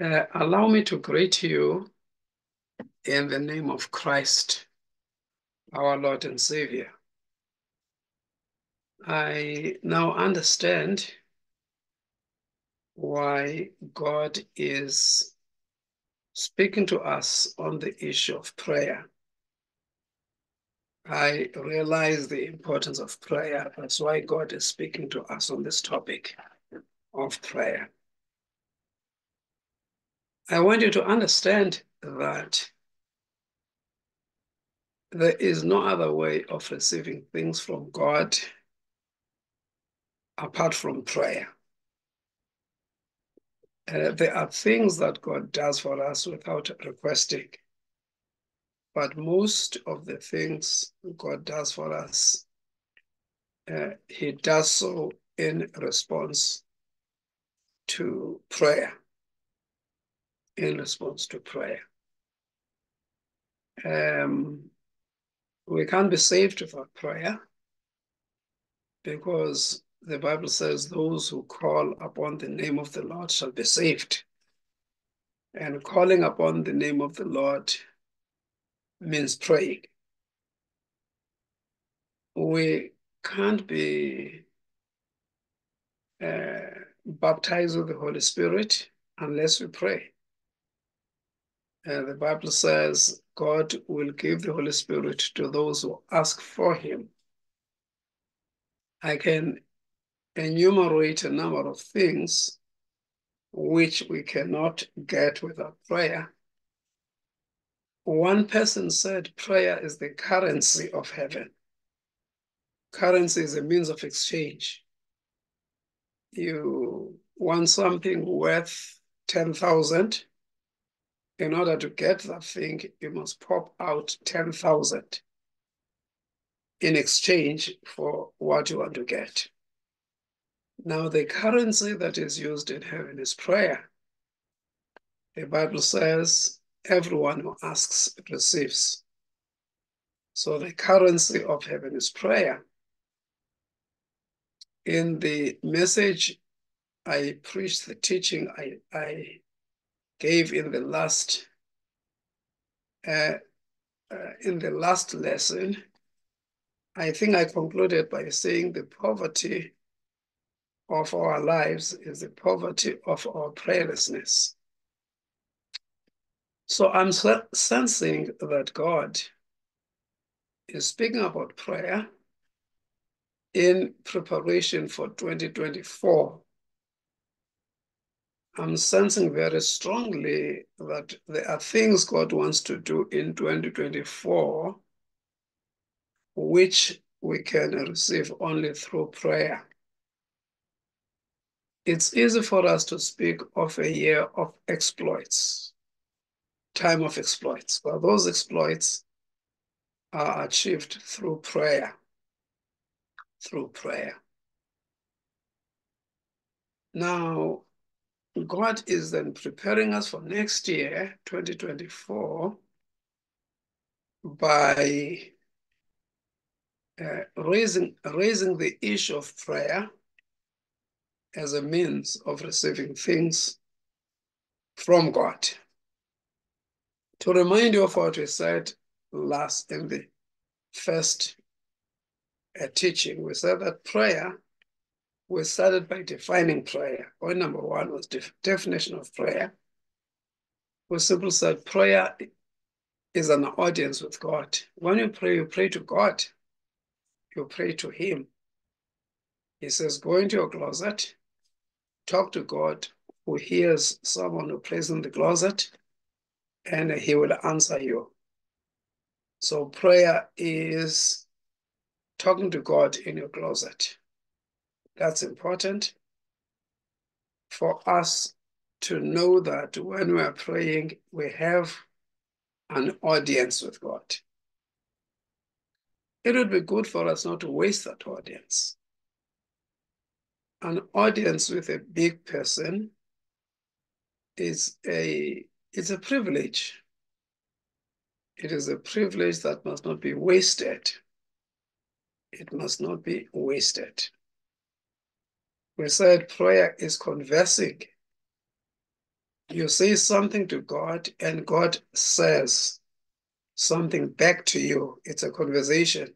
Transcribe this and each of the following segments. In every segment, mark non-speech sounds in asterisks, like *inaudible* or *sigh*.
Uh, allow me to greet you in the name of Christ, our Lord and Savior. I now understand why God is speaking to us on the issue of prayer. I realize the importance of prayer. That's why God is speaking to us on this topic of prayer. I want you to understand that there is no other way of receiving things from God apart from prayer. Uh, there are things that God does for us without requesting. But most of the things God does for us, uh, He does so in response to prayer. In response to prayer. Um, we can't be saved without prayer because the Bible says those who call upon the name of the Lord shall be saved. And calling upon the name of the Lord means praying. We can't be uh, baptized with the Holy Spirit unless we pray. And the Bible says God will give the Holy Spirit to those who ask for Him. I can enumerate a number of things which we cannot get without prayer. One person said prayer is the currency of heaven. Currency is a means of exchange. You want something worth 10,000. In order to get that thing, you must pop out 10,000 in exchange for what you want to get. Now, the currency that is used in heaven is prayer. The Bible says, everyone who asks receives. So the currency of heaven is prayer. In the message I preached, the teaching I, I gave in the last uh, uh, in the last lesson, I think I concluded by saying the poverty of our lives is the poverty of our prayerlessness. So I'm sensing that God is speaking about prayer in preparation for 2024. I'm sensing very strongly that there are things God wants to do in 2024 which we can receive only through prayer. It's easy for us to speak of a year of exploits, time of exploits, but those exploits are achieved through prayer, through prayer. Now, God is then preparing us for next year, 2024, by uh, raising, raising the issue of prayer as a means of receiving things from God. To remind you of what we said last in the first uh, teaching, we said that prayer, we started by defining prayer. Point number one was def definition of prayer. We simply said prayer is an audience with God. When you pray, you pray to God. You pray to Him. He says, go into your closet, talk to God, who hears someone who prays in the closet, and He will answer you. So prayer is talking to God in your closet. That's important for us to know that when we are praying, we have an audience with God. It would be good for us not to waste that audience. An audience with a big person is a it's a privilege. It is a privilege that must not be wasted. It must not be wasted. We said prayer is conversing. You say something to God, and God says something back to you. It's a conversation.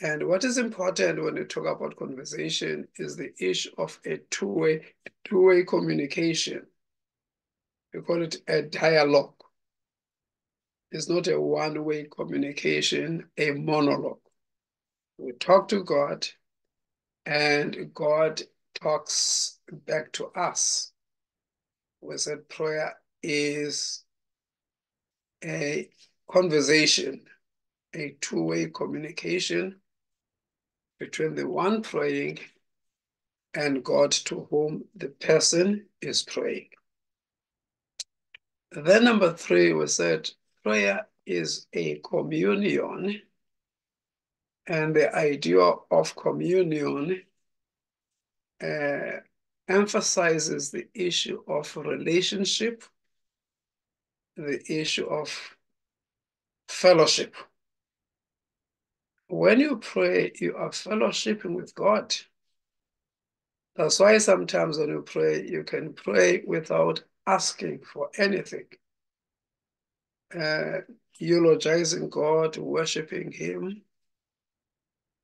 And what is important when you talk about conversation is the issue of a two-way two-way communication. We call it a dialogue. It's not a one-way communication, a monologue. We talk to God and God talks back to us. We said prayer is a conversation, a two-way communication between the one praying and God to whom the person is praying. Then number three, we said prayer is a communion and the idea of communion uh, emphasizes the issue of relationship, the issue of fellowship. When you pray, you are fellowshipping with God. That's why sometimes when you pray, you can pray without asking for anything. Uh, eulogizing God, worshiping Him,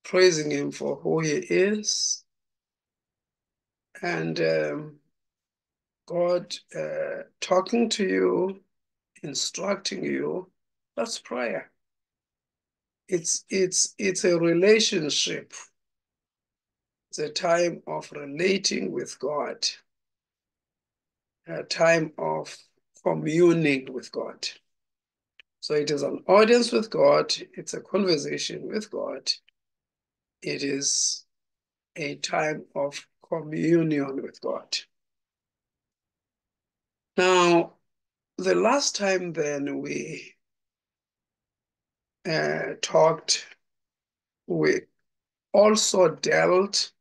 praising Him for who He is, and um, God uh, talking to you, instructing you. That's prayer. It's it's it's a relationship. It's a time of relating with God. A time of communing with God. So it is an audience with God. It's a conversation with God. It is a time of communion with God. Now, the last time then we uh, talked, we also dealt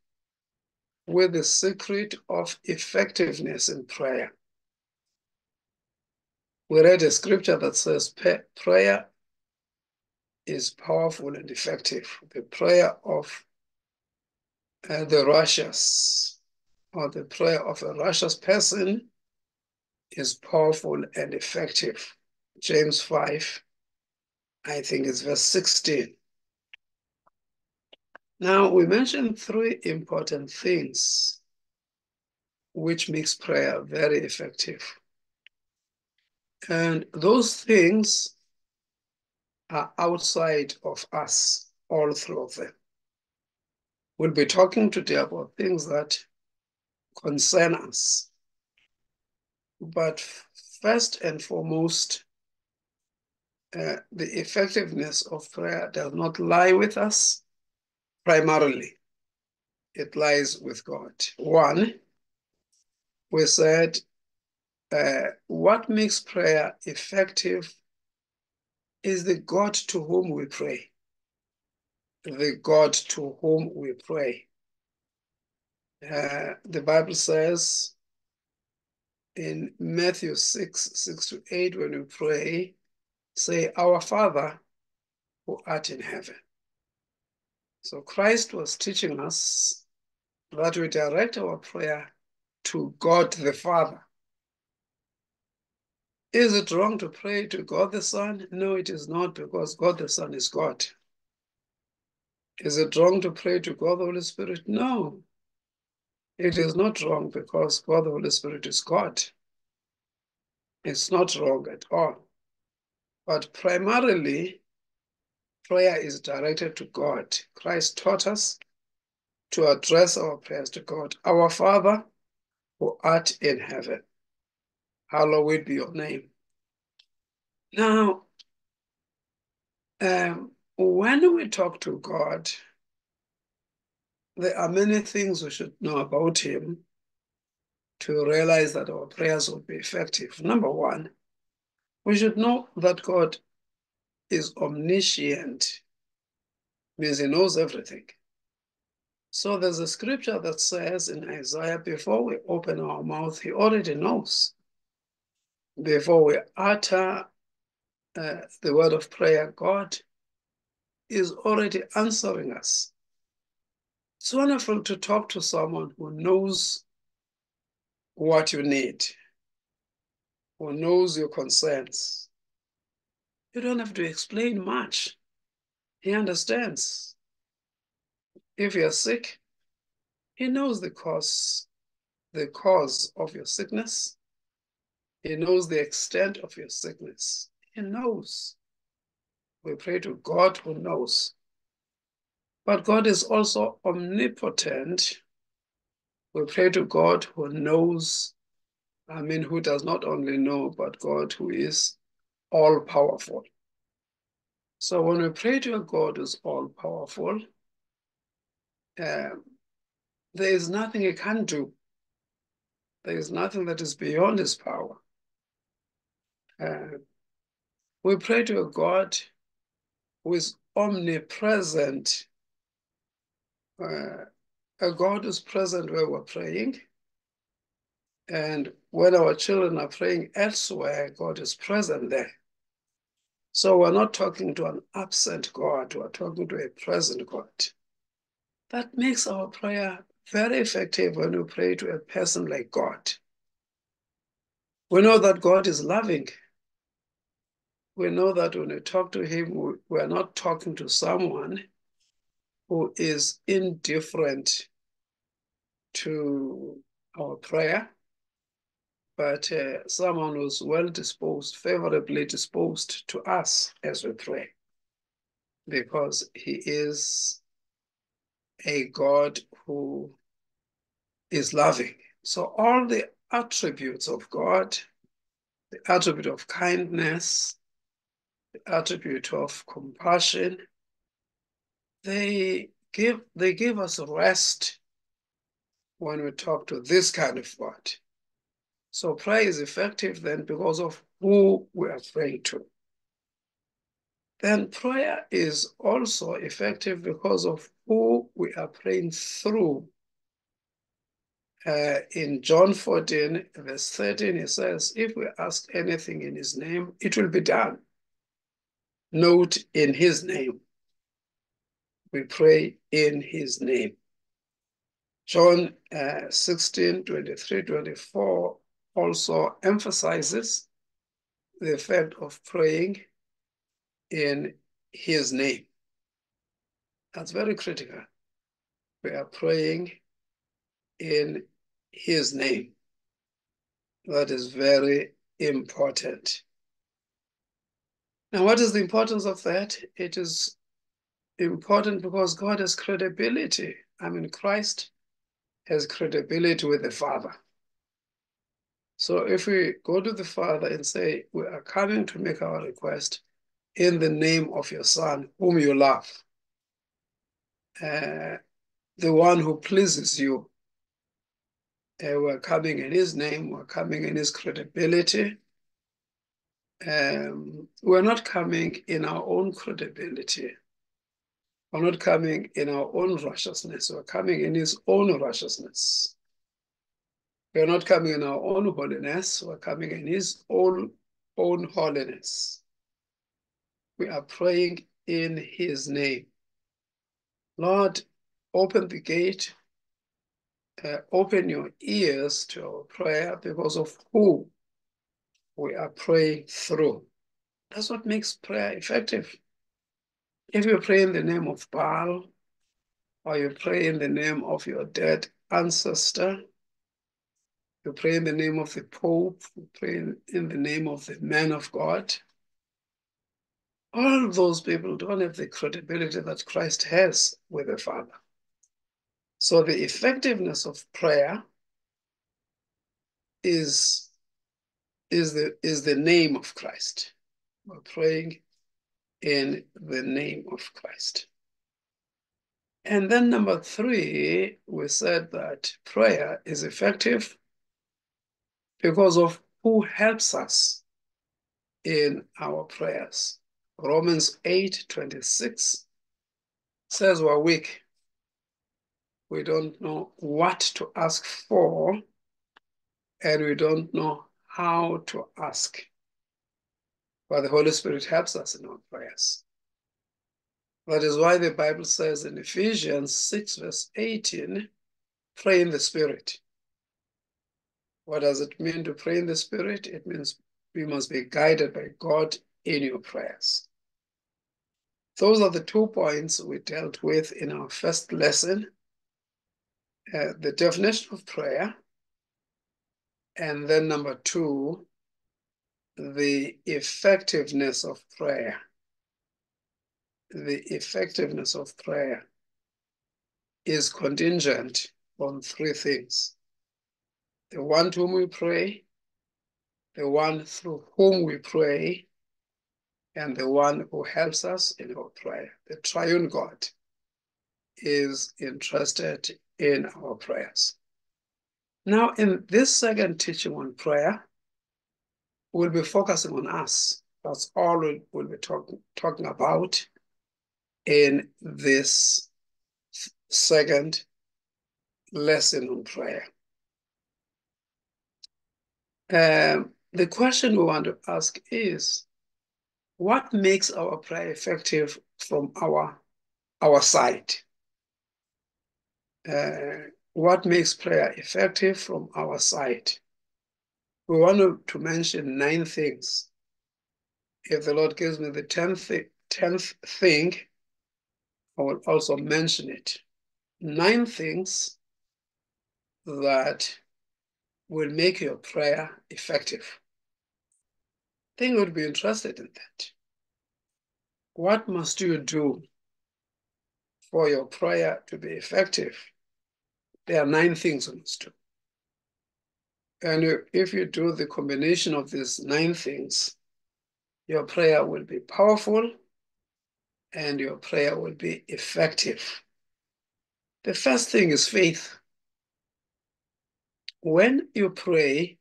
with the secret of effectiveness in prayer. We read a scripture that says prayer is powerful and effective. The prayer of uh, the righteous or the prayer of a righteous person is powerful and effective. James 5, I think it's verse 16. Now, we mentioned three important things which makes prayer very effective. And those things are outside of us, all three of them. We'll be talking today about things that concern us. But first and foremost, uh, the effectiveness of prayer does not lie with us primarily. It lies with God. One, we said, uh, what makes prayer effective is the God to whom we pray. The God to whom we pray. Uh, the Bible says in Matthew 6, 6 to 8, when we pray, say, Our Father who art in heaven. So Christ was teaching us that we direct our prayer to God the Father. Is it wrong to pray to God the Son? No, it is not, because God the Son is God. Is it wrong to pray to God the Holy Spirit? No, it is not wrong because God the Holy Spirit is God. It's not wrong at all. But primarily, prayer is directed to God. Christ taught us to address our prayers to God. Our Father who art in heaven, hallowed be your name. Now, um, when we talk to God, there are many things we should know about Him to realize that our prayers will be effective. Number one, we should know that God is omniscient, means He knows everything. So there's a scripture that says in Isaiah, before we open our mouth, He already knows. Before we utter uh, the word of prayer, God is already answering us. It's wonderful to talk to someone who knows what you need. who knows your concerns. You don't have to explain much. He understands. If you're sick, he knows the cause, the cause of your sickness. He knows the extent of your sickness. He knows. We pray to God who knows. But God is also omnipotent. We pray to God who knows, I mean, who does not only know, but God who is all powerful. So when we pray to a God who's all powerful, um, there is nothing he can't do. There is nothing that is beyond his power. Uh, we pray to a God who is omnipresent, uh, a God who's present where we're praying. And when our children are praying elsewhere, God is present there. So we're not talking to an absent God, we're talking to a present God. That makes our prayer very effective when we pray to a person like God. We know that God is loving. We know that when we talk to Him, we are not talking to someone who is indifferent to our prayer, but uh, someone who's well disposed, favorably disposed to us as we pray, because he is a God who is loving. So all the attributes of God, the attribute of kindness, attribute of compassion, they give they give us rest when we talk to this kind of God. So prayer is effective then because of who we are praying to. Then prayer is also effective because of who we are praying through. Uh, in John 14, verse 13, he says, If we ask anything in his name, it will be done. Note in his name. We pray in his name. John uh, 16, 23, 24 also emphasizes the effect of praying in his name. That's very critical. We are praying in his name. That is very important. Now, what is the importance of that? It is important because God has credibility. I mean, Christ has credibility with the Father. So if we go to the Father and say, we are coming to make our request in the name of your Son, whom you love, uh, the one who pleases you, uh, we're coming in his name, we're coming in his credibility. Um, we're not coming in our own credibility. We're not coming in our own righteousness. We're coming in his own righteousness. We're not coming in our own holiness. We're coming in his own, own holiness. We are praying in his name. Lord, open the gate uh, open your ears to our prayer because of who we are praying through. That's what makes prayer effective. If you pray in the name of Baal, or you pray in the name of your dead ancestor, you pray in the name of the Pope, you pray in the name of the man of God, all those people don't have the credibility that Christ has with the Father. So the effectiveness of prayer is, is, the, is the name of Christ. We're praying in the name of Christ. And then number three, we said that prayer is effective because of who helps us in our prayers. Romans 8, 26 says we're weak, we don't know what to ask for, and we don't know how to ask. But the Holy Spirit helps us in our prayers. That is why the Bible says in Ephesians 6, verse 18, pray in the Spirit. What does it mean to pray in the Spirit? It means we must be guided by God in your prayers. Those are the two points we dealt with in our first lesson. Uh, the definition of prayer, and then number two, the effectiveness of prayer. The effectiveness of prayer is contingent on three things. The one to whom we pray, the one through whom we pray, and the one who helps us in our prayer. The triune God is interested in our prayers. Now, in this second teaching on prayer, we'll be focusing on us. That's all we'll be talk, talking about in this second lesson on prayer. Um, the question we want to ask is, what makes our prayer effective from our, our side? Uh, what makes prayer effective from our side? We want to mention nine things. If the Lord gives me the tenth, tenth thing, I will also mention it. Nine things that will make your prayer effective. I think would be interested in that. What must you do for your prayer to be effective? There are nine things you must do. And if you do the combination of these nine things, your prayer will be powerful and your prayer will be effective. The first thing is faith. When you pray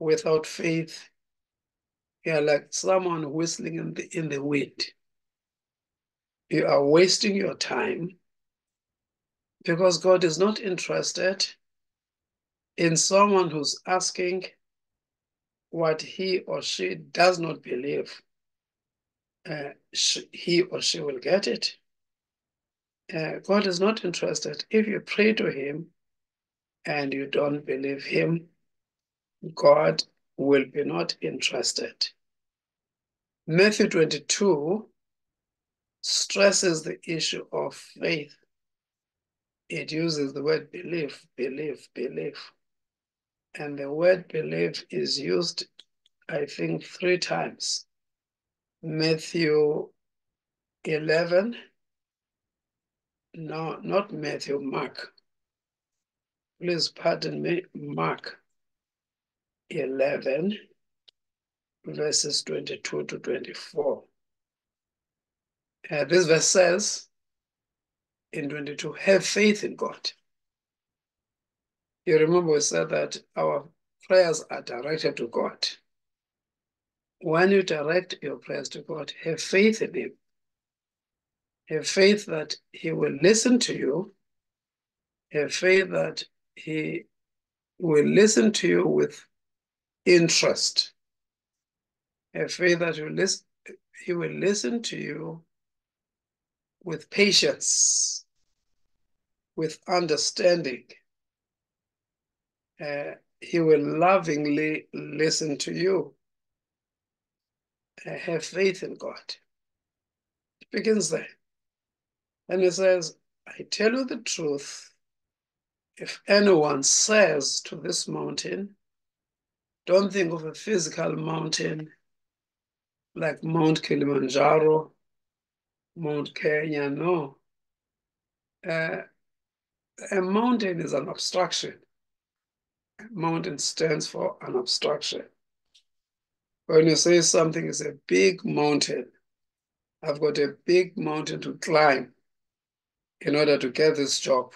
without faith, you're like someone whistling in the, in the wind. You are wasting your time because God is not interested in someone who's asking what he or she does not believe. Uh, she, he or she will get it. Uh, God is not interested. If you pray to him and you don't believe him, God will be not interested. Matthew 22 stresses the issue of faith. It uses the word believe, believe, believe. And the word believe is used, I think, three times. Matthew 11, no, not Matthew, Mark. Please pardon me, Mark 11, verses 22 to 24. Uh, this verse says in 22, have faith in God. You remember we said that our prayers are directed to God. When you direct your prayers to God, have faith in Him. Have faith that He will listen to you. Have faith that He will listen to you with interest. Have faith that He will listen to you with patience, with understanding. Uh, he will lovingly listen to you. Uh, have faith in God. It begins there. And he says, I tell you the truth. If anyone says to this mountain, don't think of a physical mountain like Mount Kilimanjaro, Mount Kenya, no. Uh, a mountain is an obstruction. A mountain stands for an obstruction. When you say something is a big mountain, I've got a big mountain to climb in order to get this job.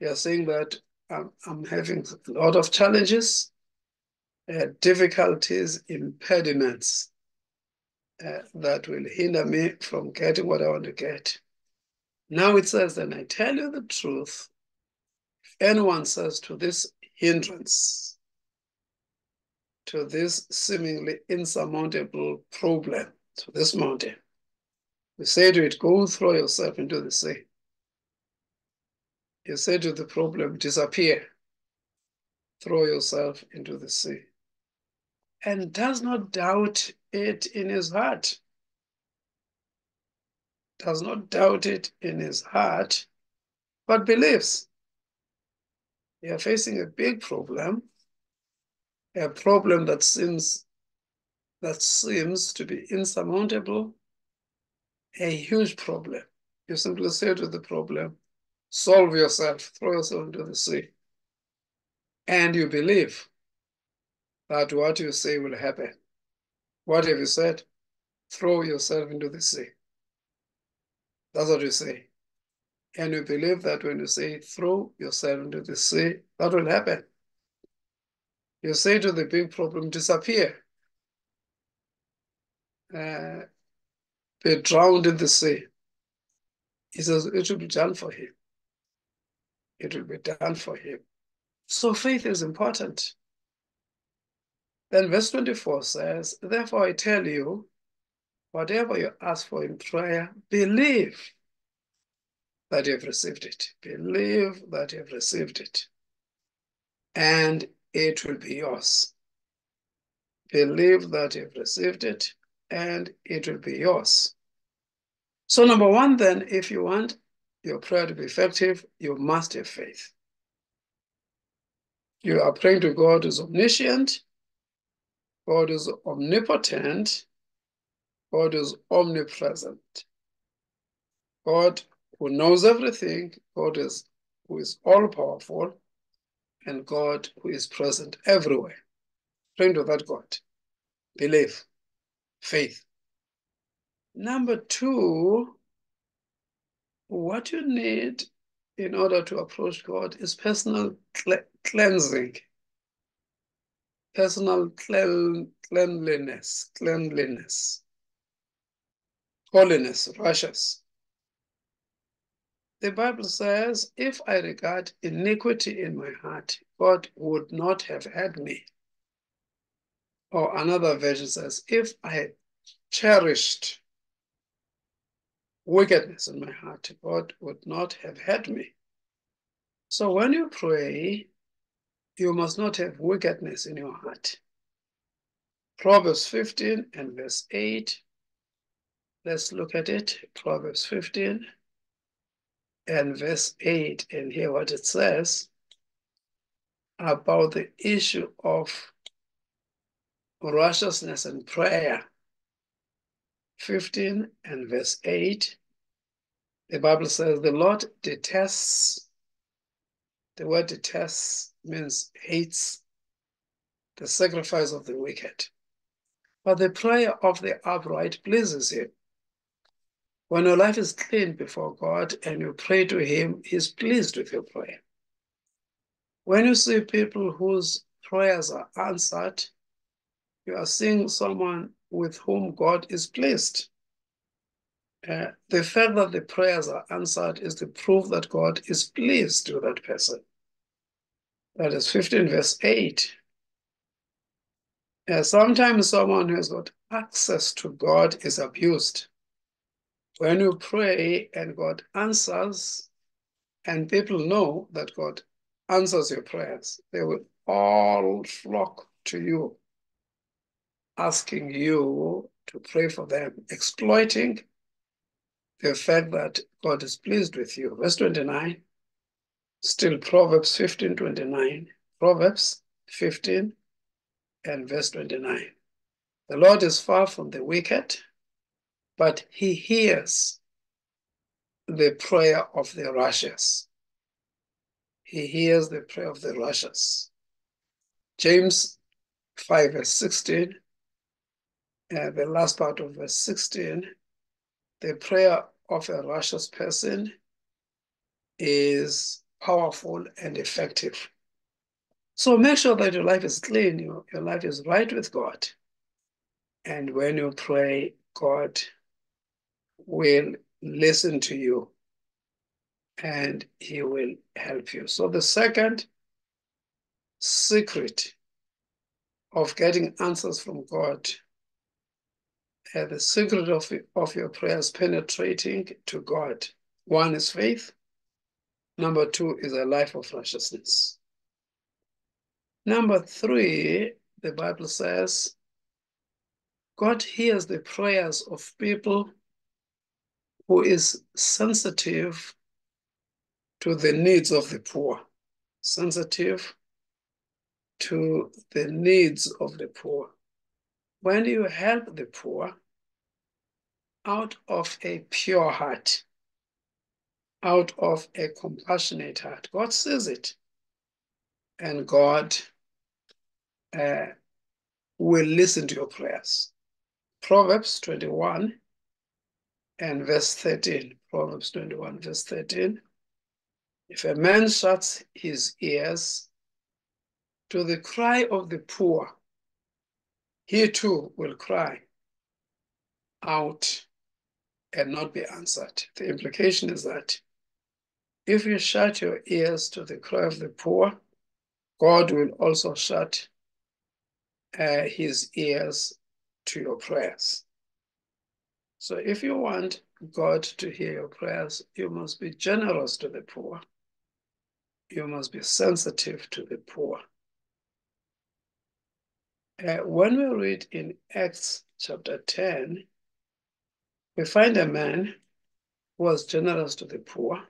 You're saying that I'm, I'm having a lot of challenges, uh, difficulties, impediments uh, that will hinder me from getting what I want to get. Now it says, then I tell you the truth. If anyone says to this hindrance, to this seemingly insurmountable problem, to this mountain, you say to it, go throw yourself into the sea. You say to the problem, disappear, throw yourself into the sea. and does not doubt it in his heart. Does not doubt it in his heart, but believes. You are facing a big problem, a problem that seems that seems to be insurmountable, a huge problem. You simply say to the problem, solve yourself, throw yourself into the sea. And you believe that what you say will happen. What have you said? Throw yourself into the sea. That's what you say. And you believe that when you say throw yourself into the sea, that will happen. You say to the big problem, disappear. Uh, be drowned in the sea. He says it will be done for him. It will be done for him. So faith is important. Then verse 24 says, Therefore I tell you, whatever you ask for in prayer, believe that you have received it. Believe that you have received it. And it will be yours. Believe that you have received it, and it will be yours. So, number one, then, if you want your prayer to be effective, you must have faith. You are praying to God who's omniscient, God is omnipotent, God is omnipresent. God who knows everything, God is who is all powerful, and God who is present everywhere. Praying to that God. Believe, faith. Number two, what you need in order to approach God is personal cleansing, personal cleanliness, cleanliness, holiness, righteous. The Bible says, if I regard iniquity in my heart, God would not have had me. Or another version says, if I cherished wickedness in my heart, God would not have had me. So when you pray, you must not have wickedness in your heart. Proverbs 15 and verse 8. Let's look at it. Proverbs 15 and verse 8, and hear what it says about the issue of righteousness and prayer. 15 and verse 8, the Bible says, The Lord detests, the word detests means hates the sacrifice of the wicked. But the prayer of the upright pleases him. When your life is clean before God and you pray to him, he's pleased with your prayer. When you see people whose prayers are answered, you are seeing someone with whom God is pleased. Uh, the fact that the prayers are answered is the proof that God is pleased with that person. That is 15 verse 8. Uh, sometimes someone who has got access to God is abused. When you pray and God answers, and people know that God answers your prayers, they will all flock to you asking you to pray for them, exploiting the fact that God is pleased with you. Verse 29, still Proverbs 15, 29. Proverbs 15 and verse 29. The Lord is far from the wicked, but he hears the prayer of the righteous. He hears the prayer of the righteous. James 5 verse 16 uh, the last part of verse 16, the prayer of a righteous person is powerful and effective. So make sure that your life is clean, your, your life is right with God. And when you pray, God will listen to you and he will help you. So the second secret of getting answers from God uh, the secret of, of your prayers penetrating to God. One is faith. Number two is a life of righteousness. Number three, the Bible says, God hears the prayers of people who is sensitive to the needs of the poor, sensitive to the needs of the poor. When you help the poor out of a pure heart, out of a compassionate heart, God sees it. And God uh, will listen to your prayers. Proverbs 21 and verse 13. Proverbs 21, verse 13. If a man shuts his ears to the cry of the poor, he too will cry out and not be answered. The implication is that if you shut your ears to the cry of the poor, God will also shut uh, his ears to your prayers. So if you want God to hear your prayers, you must be generous to the poor. You must be sensitive to the poor. Uh, when we read in Acts chapter 10, we find a man who was generous to the poor,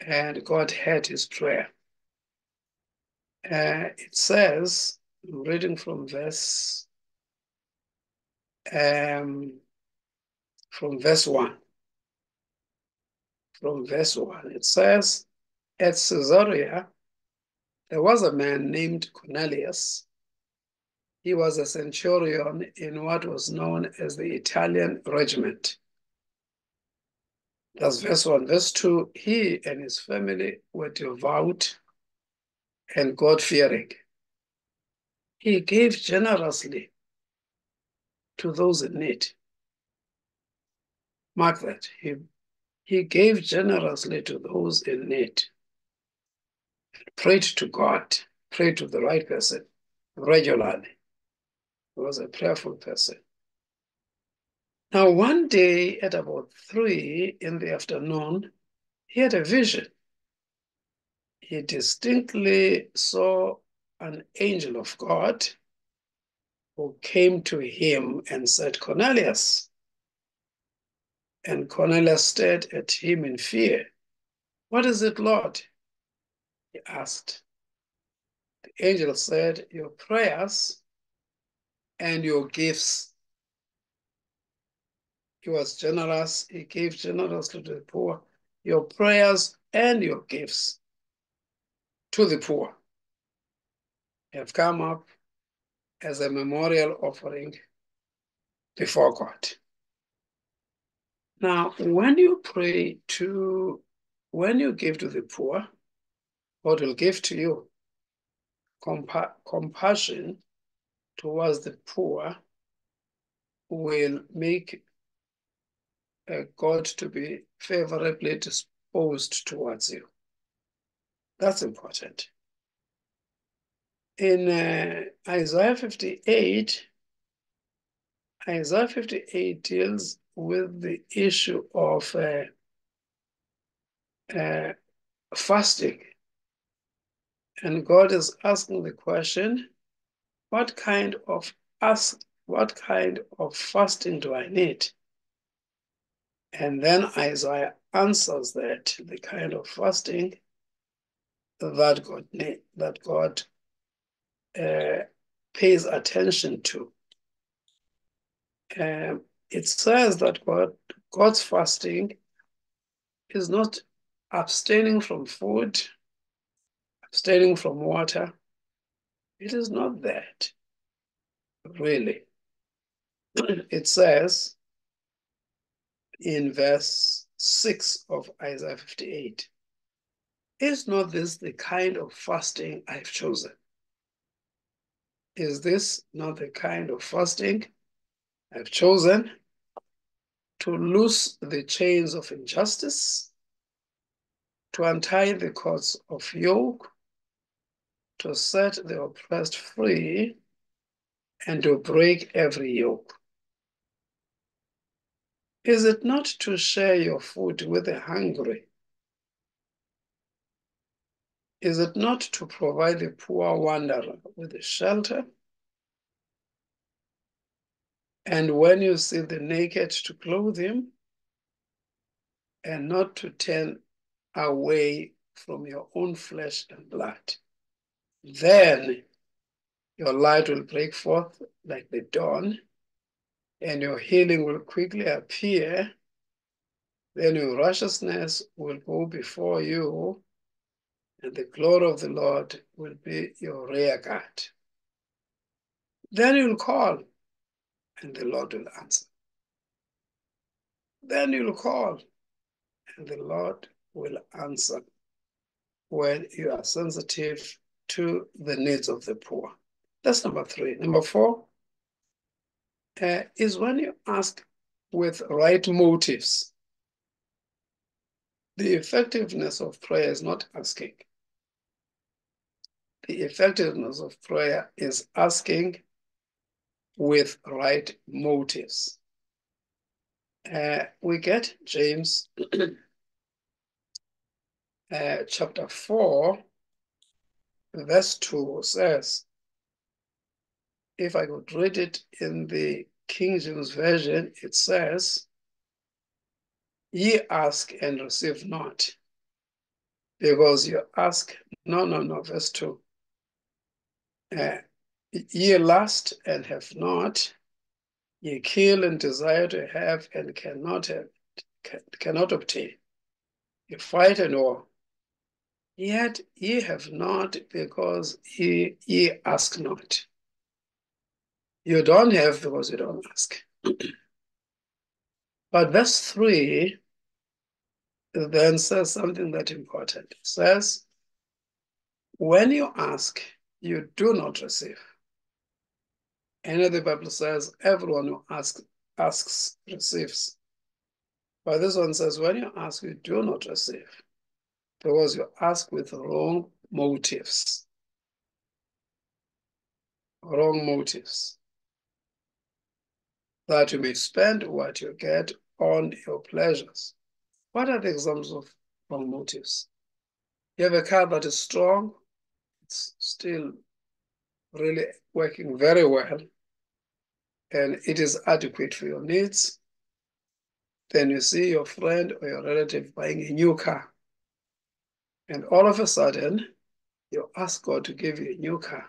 and God heard his prayer. Uh, it says, I'm reading from verse um, from verse 1. From verse 1, it says, At Caesarea, there was a man named Cornelius. He was a centurion in what was known as the Italian regiment. That's verse 1. Verse 2 He and his family were devout and God fearing. He gave generously to those in need. Mark that. He, he gave generously to those in need. Prayed to God, prayed to the right person regularly. He was a prayerful person. Now, one day at about three in the afternoon, he had a vision. He distinctly saw an angel of God who came to him and said, Cornelius. And Cornelius stared at him in fear. What is it, Lord? He asked. The angel said, Your prayers and your gifts. He was generous. He gave generously to the poor. Your prayers and your gifts to the poor have come up as a memorial offering before God. Now, when you pray to, when you give to the poor, God will give to you Compa compassion towards the poor will make uh, God to be favorably disposed towards you. That's important. In uh, Isaiah 58, Isaiah 58 deals with the issue of uh, uh, fasting. And God is asking the question, what kind of us, what kind of fasting do I need? And then Isaiah answers that the kind of fasting that God that God uh, pays attention to. Um, it says that God, God's fasting is not abstaining from food, abstaining from water. It is not that, really. *clears throat* it says in verse 6 of Isaiah 58, is not this the kind of fasting I've chosen? Is this not the kind of fasting I've chosen to loose the chains of injustice, to untie the cords of yoke, to set the oppressed free, and to break every yoke? Is it not to share your food with the hungry? Is it not to provide the poor wanderer with a shelter? And when you see the naked, to clothe him, and not to turn away from your own flesh and blood. Then your light will break forth like the dawn, and your healing will quickly appear. Then your righteousness will go before you, and the glory of the Lord will be your rear guard. Then you'll call, and the Lord will answer. Then you'll call, and the Lord will answer when you are sensitive to the needs of the poor. That's number three. Number four uh, is when you ask with right motives. The effectiveness of prayer is not asking. The effectiveness of prayer is asking with right motives. Uh, we get James *clears throat* uh, chapter 4, verse 2 says, if I could read it in the King James Version, it says, Ye ask and receive not, because you ask, no, no, no, verse 2. Uh, ye lust and have not, ye kill and desire to have and cannot have, can, cannot obtain. You fight and war. Yet ye have not because ye, ye ask not. You don't have because you don't ask. *clears throat* but verse 3 then says something that important. It says, when you ask, you do not receive. And the Bible says, everyone who asks, asks receives. But this one says, when you ask, you do not receive, because you ask with wrong motives. Wrong motives. That you may spend what you get on your pleasures. What are the examples of wrong motives? You have a car that is strong, it's still really working very well, and it is adequate for your needs. Then you see your friend or your relative buying a new car. And all of a sudden, you ask God to give you a new car.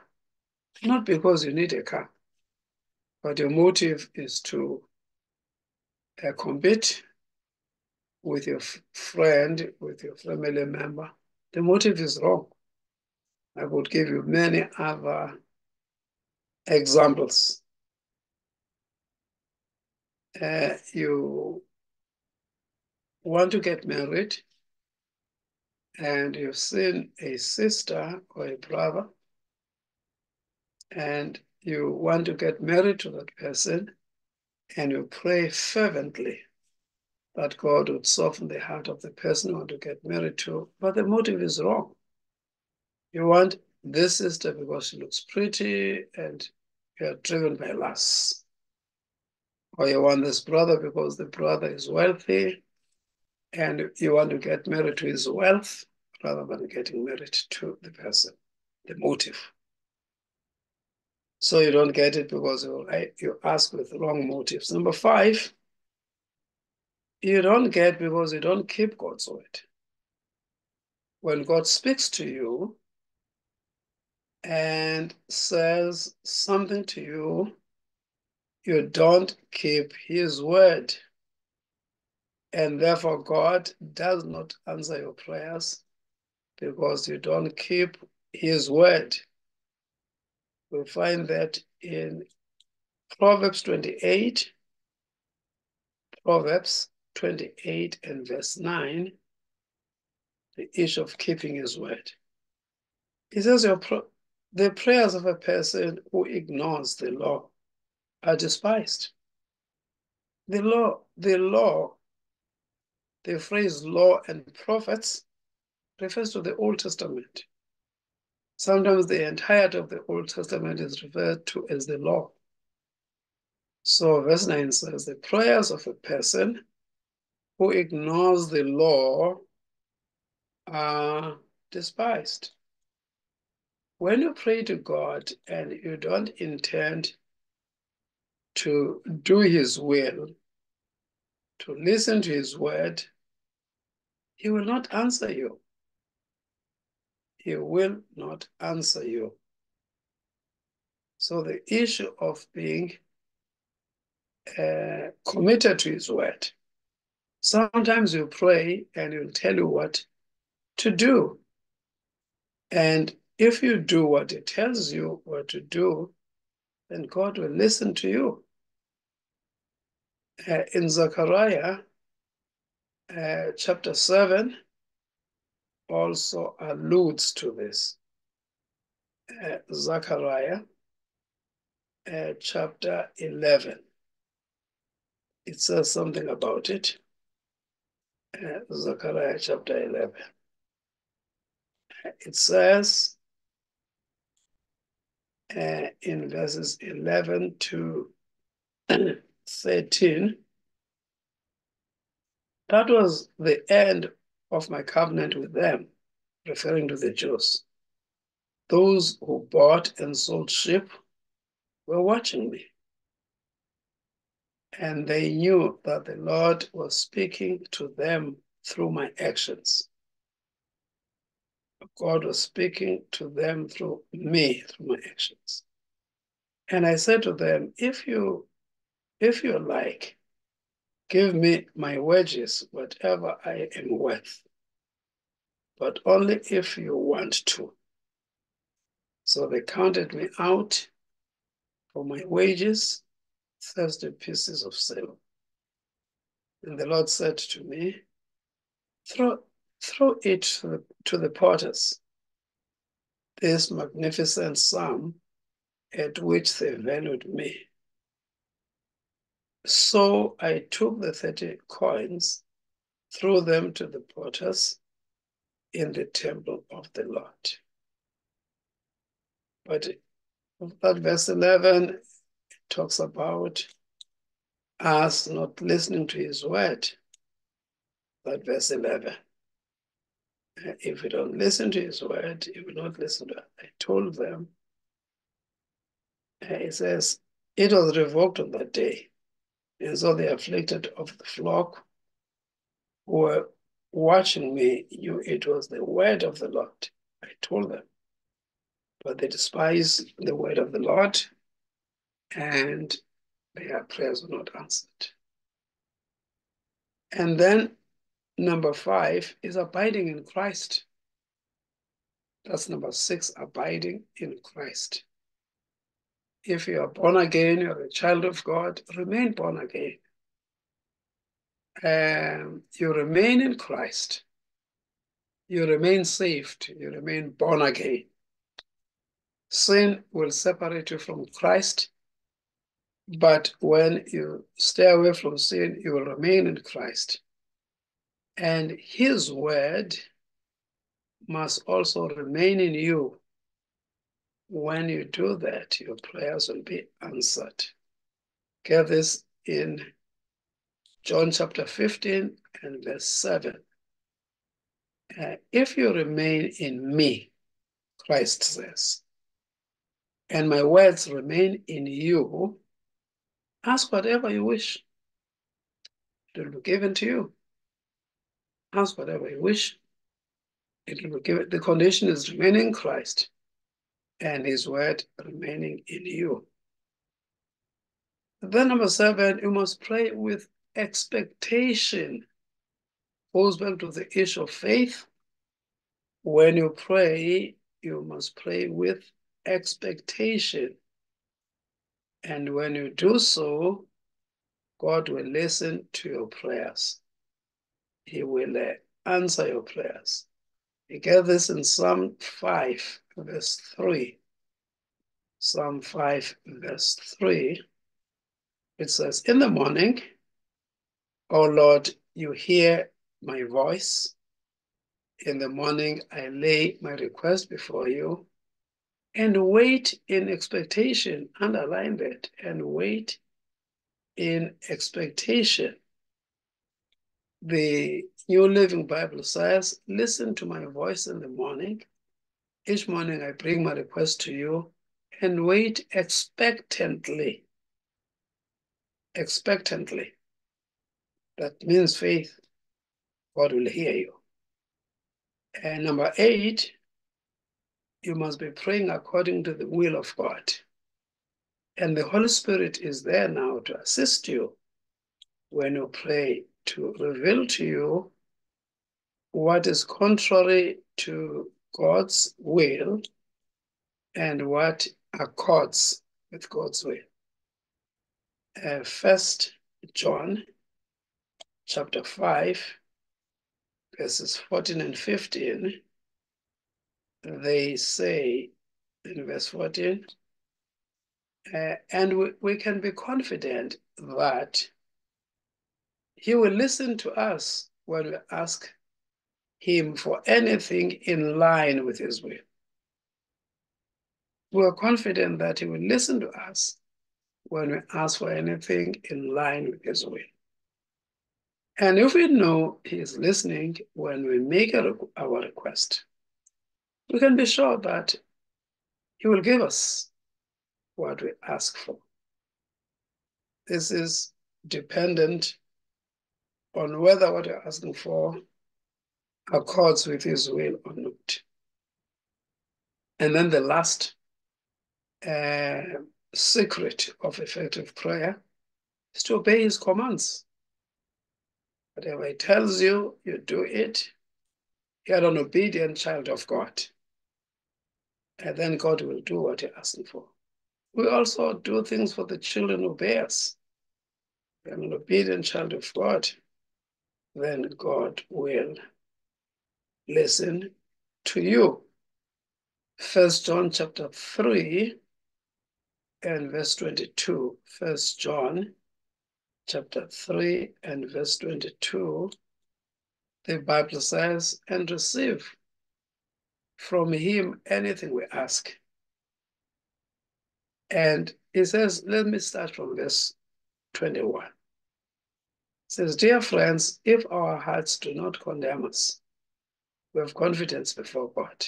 Not because you need a car, but your motive is to uh, compete with your friend, with your family member. The motive is wrong. I would give you many other examples. Uh, you want to get married and you've seen a sister or a brother and you want to get married to that person and you pray fervently that God would soften the heart of the person you want to get married to, but the motive is wrong. You want this sister because she looks pretty and you're driven by lust. Or you want this brother because the brother is wealthy and you want to get married to his wealth rather than getting married to the person, the motive. So you don't get it because you, you ask with wrong motives. Number five, you don't get because you don't keep God's word. When God speaks to you and says something to you, you don't keep his word. And therefore, God does not answer your prayers because you don't keep his word. We find that in Proverbs 28, Proverbs 28 and verse 9, the issue of keeping his word. He says, your the prayers of a person who ignores the law are despised. The law, the law, the phrase law and prophets refers to the Old Testament. Sometimes the entirety of the Old Testament is referred to as the law. So verse 9 says, the prayers of a person who ignores the law are despised. When you pray to God and you don't intend to do his will, to listen to his word, he will not answer you. He will not answer you. So the issue of being uh, committed to his word. Sometimes you pray and he'll tell you what to do. And if you do what he tells you what to do, then God will listen to you. Uh, in Zechariah uh, chapter 7 also alludes to this. Uh, Zechariah uh, chapter 11. It says something about it. Uh, Zechariah chapter 11. It says uh, in verses 11 to *clears throat* 13, that was the end of my covenant with them, referring to the Jews. Those who bought and sold sheep were watching me. And they knew that the Lord was speaking to them through my actions. God was speaking to them through me, through my actions. And I said to them, if you, if you like, give me my wages, whatever I am worth, but only if you want to. So they counted me out for my wages, 30 pieces of silver. And the Lord said to me, throw, throw it to the, to the potters, this magnificent sum at which they valued me. So I took the 30 coins, threw them to the potters in the temple of the Lord. But that verse 11 talks about us not listening to his word. That verse 11. If we don't listen to his word, if we don't listen to I told them, he says, it was revoked on that day. And so the afflicted of the flock who were watching me knew it was the word of the Lord. I told them. But they despise the word of the Lord and their prayers were not answered. And then number five is abiding in Christ. That's number six, abiding in Christ. If you are born again, you're a child of God, remain born again. Um, you remain in Christ. You remain saved. You remain born again. Sin will separate you from Christ but when you stay away from sin, you will remain in Christ. And his word must also remain in you. When you do that, your prayers will be answered. Get this in John chapter 15 and verse 7. Uh, if you remain in me, Christ says, and my words remain in you, Ask whatever you wish. It will be given to you. Ask whatever you wish. It will be given. The condition is remaining in Christ and his word remaining in you. Then number seven, you must pray with expectation. Goes back to the issue of faith. When you pray, you must pray with expectation. And when you do so, God will listen to your prayers. He will uh, answer your prayers. You get this in Psalm 5, verse 3. Psalm 5, verse 3. It says, In the morning, O Lord, you hear my voice. In the morning, I lay my request before you and wait in expectation. Underline that and wait in expectation. The New Living Bible says, Listen to my voice in the morning. Each morning I bring my request to you and wait expectantly. expectantly. That means faith. God will hear you. And number eight, you must be praying according to the will of God. And the Holy Spirit is there now to assist you when you pray to reveal to you what is contrary to God's will and what accords with God's will. Uh, First John chapter 5, verses 14 and 15, they say in verse 14, uh, and we, we can be confident that he will listen to us when we ask him for anything in line with his will. We are confident that he will listen to us when we ask for anything in line with his will. And if we know he is listening when we make a, our request, we can be sure that he will give us what we ask for. This is dependent on whether what you're asking for accords with his will or not. And then the last uh, secret of effective prayer is to obey his commands. Whatever he tells you, you do it. You're an obedient child of God. And then God will do what you're asking for. We also do things for the children who obey us. You're an obedient child of God. Then God will listen to you. First John chapter 3 and verse 22. First John chapter 3 and verse 22. The Bible says, and receive from him anything we ask. And it says, let me start from verse 21. It says, Dear friends, if our hearts do not condemn us, we have confidence before God.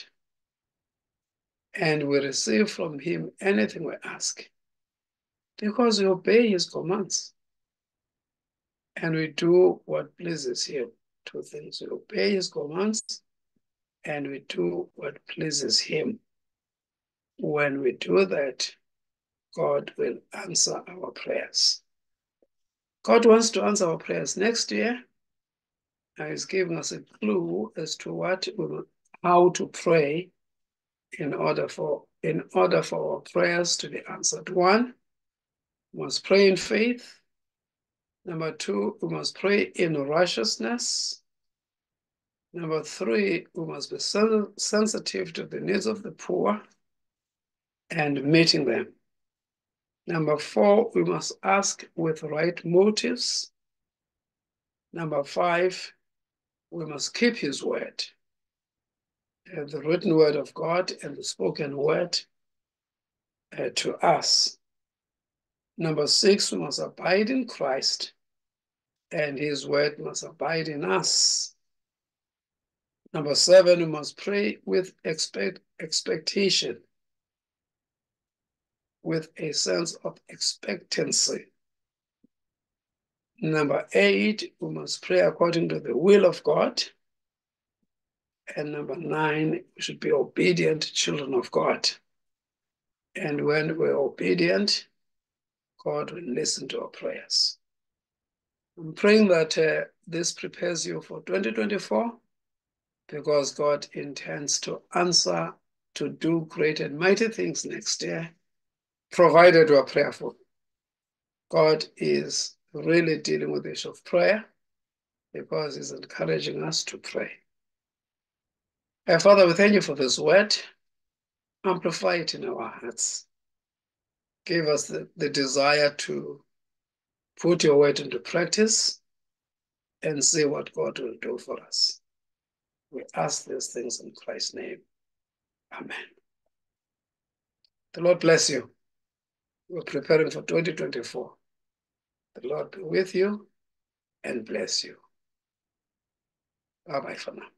And we receive from him anything we ask because we obey his commands. And we do what pleases him. Two things. We obey his commands and we do what pleases him. When we do that, God will answer our prayers. God wants to answer our prayers next year is giving us a clue as to what how to pray in order for in order for our prayers to be answered. One, we must pray in faith. Number two, we must pray in righteousness. Number three, we must be sen sensitive to the needs of the poor and meeting them. Number four, we must ask with right motives. Number five, we must keep his word, the written word of God and the spoken word uh, to us. Number six, we must abide in Christ and his word must abide in us. Number seven, we must pray with expect, expectation, with a sense of expectancy. Number eight, we must pray according to the will of God. And number nine, we should be obedient children of God. And when we're obedient, God will listen to our prayers. I'm praying that uh, this prepares you for 2024 because God intends to answer to do great and mighty things next year, provided we are prayerful. God is really dealing with the issue of prayer because he's encouraging us to pray. Uh, Father, we thank you for this word. Amplify it in our hearts. Give us the, the desire to put your word into practice and see what God will do for us. We ask these things in Christ's name. Amen. The Lord bless you. We're preparing for 2024. The Lord be with you and bless you. Bye bye for now.